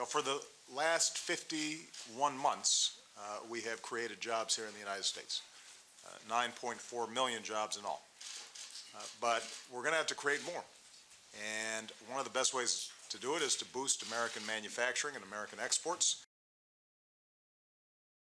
know, for the last 51 months, uh, we have created jobs here in the United States, Uh, 9.4 million jobs in all. Uh, But we're going to have to create more. And one of the best ways to do it is to boost American manufacturing and American exports.